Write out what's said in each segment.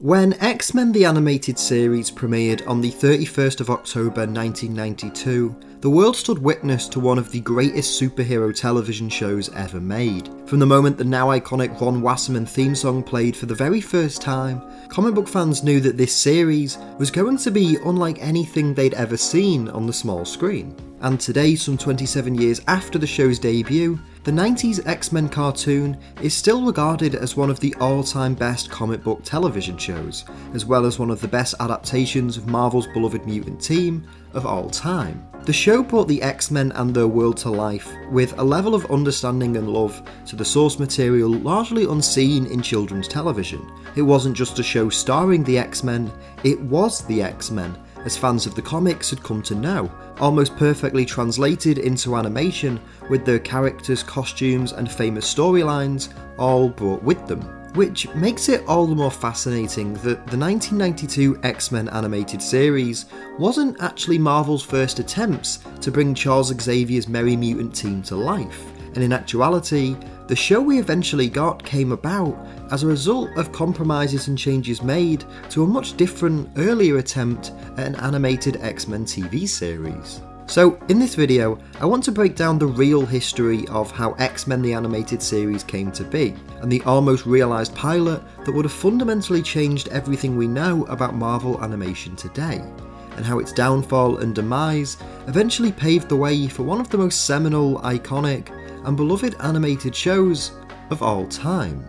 When X Men the Animated Series premiered on the 31st of October 1992, the world stood witness to one of the greatest superhero television shows ever made. From the moment the now iconic Ron Wasserman theme song played for the very first time, comic book fans knew that this series was going to be unlike anything they'd ever seen on the small screen. And today, some 27 years after the show's debut, the 90s X Men cartoon is still regarded as one of the all time best comic book television shows, as well as one of the best adaptations of Marvel's beloved mutant team of all time. The show brought the X Men and their world to life with a level of understanding and love to the source material largely unseen in children's television. It wasn't just a show starring the X Men, it was the X Men as fans of the comics had come to know, almost perfectly translated into animation with their characters, costumes, and famous storylines all brought with them. Which makes it all the more fascinating that the 1992 X Men animated series wasn't actually Marvel's first attempts to bring Charles Xavier's Merry Mutant team to life, and in actuality, the show we eventually got came about as a result of compromises and changes made to a much different, earlier attempt at an animated X Men TV series. So, in this video, I want to break down the real history of how X Men the animated series came to be, and the almost realised pilot that would have fundamentally changed everything we know about Marvel animation today, and how its downfall and demise eventually paved the way for one of the most seminal, iconic, and beloved animated shows of all time.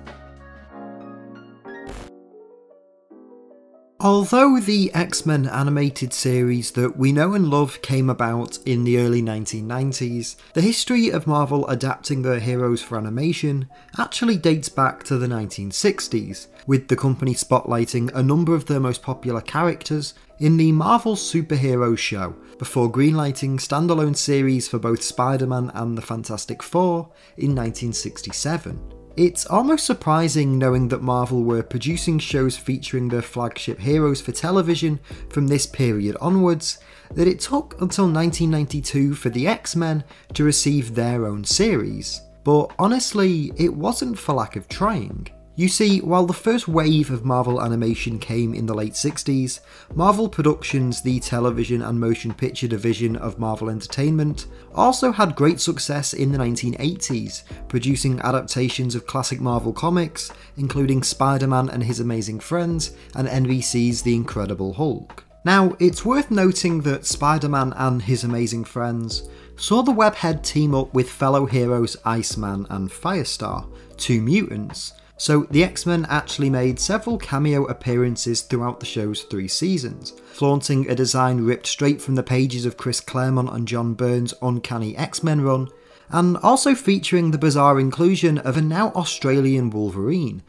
Although the X Men animated series that we know and love came about in the early 1990s, the history of Marvel adapting their heroes for animation actually dates back to the 1960s, with the company spotlighting a number of their most popular characters in the Marvel Superhero Show, before greenlighting standalone series for both Spider Man and the Fantastic Four in 1967. It's almost surprising knowing that Marvel were producing shows featuring their flagship heroes for television from this period onwards, that it took until 1992 for the X Men to receive their own series. But honestly, it wasn't for lack of trying. You see, while the first wave of Marvel animation came in the late 60s, Marvel Productions, the television and motion picture division of Marvel Entertainment, also had great success in the 1980s, producing adaptations of classic Marvel comics, including Spider Man and His Amazing Friends and NBC's The Incredible Hulk. Now, it's worth noting that Spider Man and His Amazing Friends saw the webhead team up with fellow heroes Iceman and Firestar, two mutants, so the X Men actually made several cameo appearances throughout the show's three seasons, flaunting a design ripped straight from the pages of Chris Claremont and John Byrne's Uncanny X Men run, and also featuring the bizarre inclusion of a now Australian Wolverine.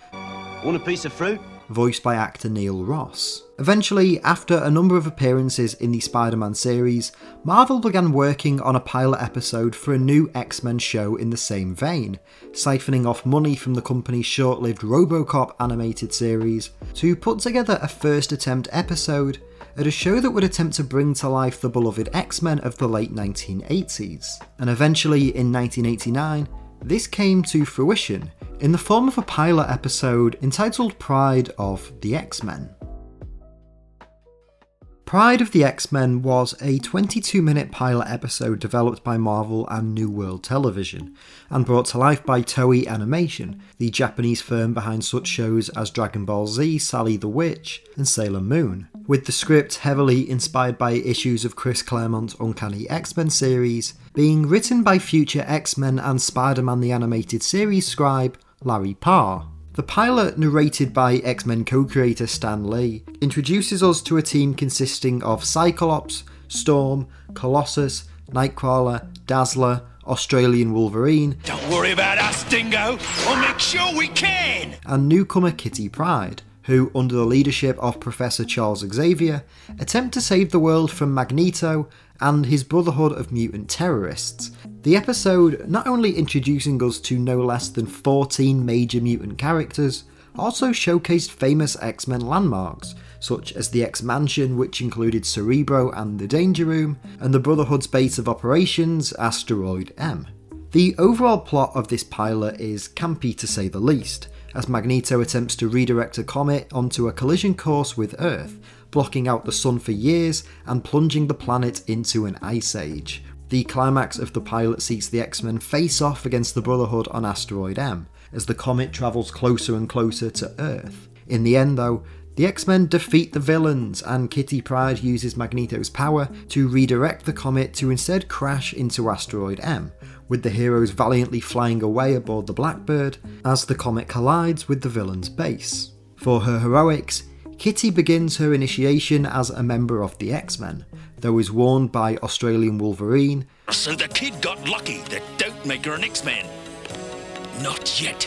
Want a piece of fruit? Voiced by actor Neil Ross. Eventually, after a number of appearances in the Spider Man series, Marvel began working on a pilot episode for a new X Men show in the same vein, siphoning off money from the company's short lived Robocop animated series to put together a first attempt episode at a show that would attempt to bring to life the beloved X Men of the late 1980s. And eventually, in 1989, this came to fruition in the form of a pilot episode entitled Pryde of the X Men. Pryde of the X Men was a 22 minute pilot episode developed by Marvel and New World Television, and brought to life by Toei Animation, the Japanese firm behind such shows as Dragon Ball Z, Sally the Witch, and Sailor Moon, with the script heavily inspired by issues of Chris Claremont's Uncanny X Men series, being written by future X Men and Spider Man the Animated Series scribe Larry Parr. The pilot, narrated by X Men co creator Stan Lee, introduces us to a team consisting of Cyclops, Storm, Colossus, Nightcrawler, Dazzler, Australian Wolverine. Don't worry about us, Dingo. I'll make sure we can. And newcomer Kitty Pryde, who, under the leadership of Professor Charles Xavier, attempt to save the world from Magneto and his Brotherhood of Mutant Terrorists. The episode not only introducing us to no less than 14 major mutant characters, also showcased famous X Men landmarks, such as the X Mansion, which included Cerebro and the Danger Room, and the Brotherhood's base of operations, Asteroid M. The overall plot of this pilot is campy to say the least, as Magneto attempts to redirect a comet onto a collision course with Earth, blocking out the sun for years and plunging the planet into an ice age. The climax of the pilot sees the X Men face off against the Brotherhood on Asteroid M, as the comet travels closer and closer to Earth. In the end, though, the X Men defeat the villains, and Kitty Pryde uses Magneto's power to redirect the comet to instead crash into Asteroid M, with the heroes valiantly flying away aboard the Blackbird as the comet collides with the villain's base. For her heroics, Kitty begins her initiation as a member of the X Men, though is warned by Australian Wolverine. So the kid got lucky. That don't make her an X-Man. Not yet.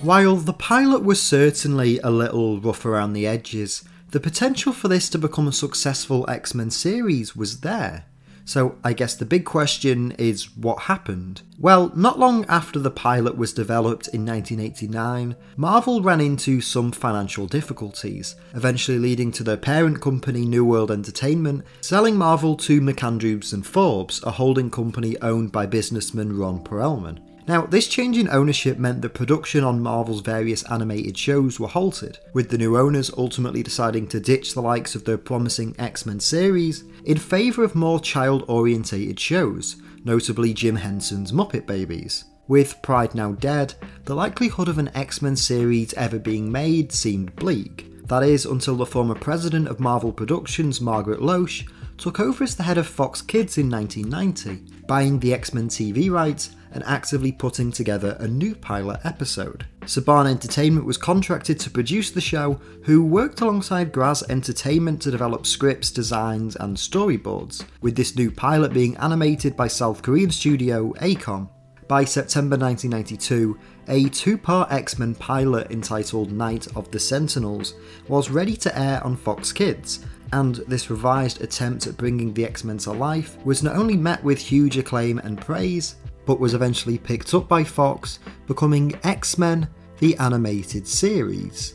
While the pilot was certainly a little rough around the edges, the potential for this to become a successful X Men series was there. So I guess the big question is what happened? Well, not long after the pilot was developed in 1989, Marvel ran into some financial difficulties, eventually leading to their parent company New World Entertainment selling Marvel to MacAndrews and Forbes, a holding company owned by businessman Ron Perelman. Now, this change in ownership meant that production on Marvel's various animated shows were halted, with the new owners ultimately deciding to ditch the likes of their promising X Men series in favour of more child orientated shows, notably Jim Henson's Muppet Babies. With Pryde now dead, the likelihood of an X Men series ever being made seemed bleak. That is, until the former president of Marvel Productions, Margaret Loesch, took over as the head of Fox Kids in 1990, buying the X Men TV rights and actively putting together a new pilot episode. Saban Entertainment was contracted to produce the show, who worked alongside Graz Entertainment to develop scripts, designs, and storyboards, with this new pilot being animated by South Korean studio AKOM. By September 1992, a two part X Men pilot entitled Night of the Sentinels was ready to air on Fox Kids, and this revised attempt at bringing the X Men to life was not only met with huge acclaim and praise, but was eventually picked up by Fox, becoming X Men the Animated Series.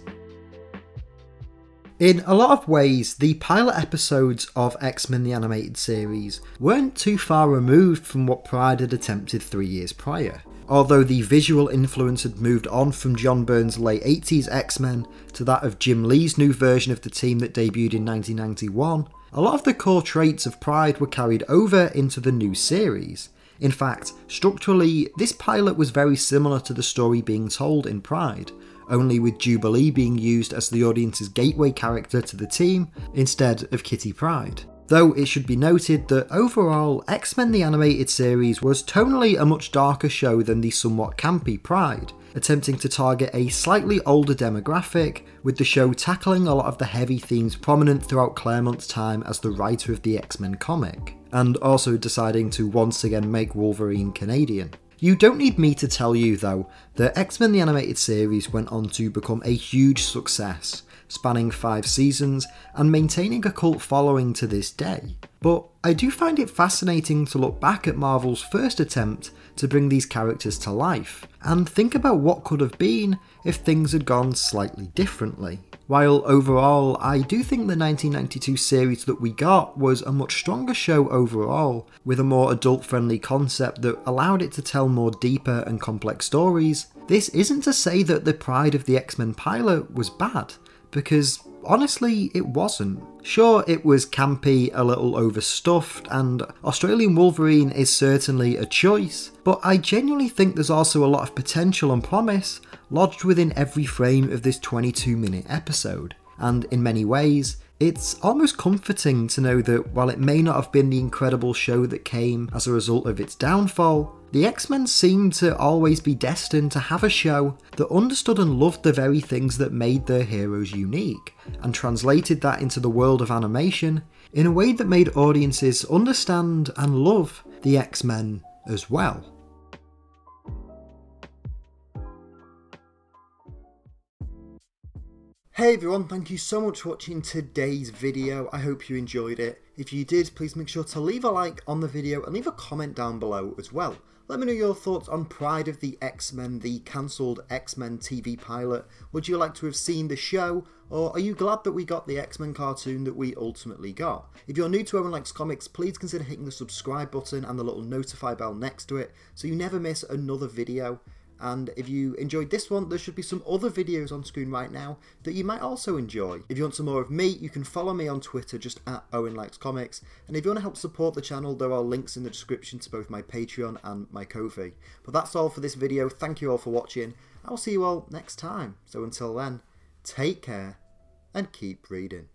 In a lot of ways, the pilot episodes of X Men the Animated Series weren't too far removed from what Pryde had attempted three years prior. Although the visual influence had moved on from John Byrne's late 80s X Men to that of Jim Lee's new version of the team that debuted in 1991, a lot of the core traits of Pryde were carried over into the new series. In fact, structurally, this pilot was very similar to the story being told in Pryde, only with Jubilee being used as the audience's gateway character to the team instead of Kitty Pryde. Though it should be noted that overall, X Men the Animated Series was tonally a much darker show than the somewhat campy Pryde, attempting to target a slightly older demographic, with the show tackling a lot of the heavy themes prominent throughout Claremont's time as the writer of the X Men comic, and also deciding to once again make Wolverine Canadian. You don't need me to tell you, though, that X Men the Animated Series went on to become a huge success, spanning five seasons and maintaining a cult following to this day. But I do find it fascinating to look back at Marvel's first attempt to bring these characters to life and think about what could have been if things had gone slightly differently. While overall, I do think the 1992 series that we got was a much stronger show overall, with a more adult friendly concept that allowed it to tell more deeper and complex stories, this isn't to say that the Pryde of the X Men pilot was bad, because honestly, it wasn't. Sure, it was campy, a little overstuffed, and Australian Wolverine is certainly a choice, but I genuinely think there's also a lot of potential and promise lodged within every frame of this 22 minute episode. And in many ways, it's almost comforting to know that while it may not have been the incredible show that came as a result of its downfall, the X Men seemed to always be destined to have a show that understood and loved the very things that made their heroes unique, and translated that into the world of animation in a way that made audiences understand and love the X Men as well. Hey everyone, thank you so much for watching today's video. I hope you enjoyed it. If you did, please make sure to leave a like on the video and leave a comment down below as well. Let me know your thoughts on Pryde of the X-Men, the cancelled X-Men TV pilot. Would you like to have seen the show, or are you glad that we got the X-Men cartoon that we ultimately got? If you're new to Owen Likes Comics, please consider hitting the subscribe button and the little notify bell next to it so you never miss another video. And if you enjoyed this one, there should be some other videos on screen right now that you might also enjoy. If you want some more of me, you can follow me on Twitter just at Owen Likes Comics. And if you want to help support the channel, there are links in the description to both my Patreon and my Ko-fi. But that's all for this video. Thank you all for watching. I'll see you all next time. So until then, take care and keep reading.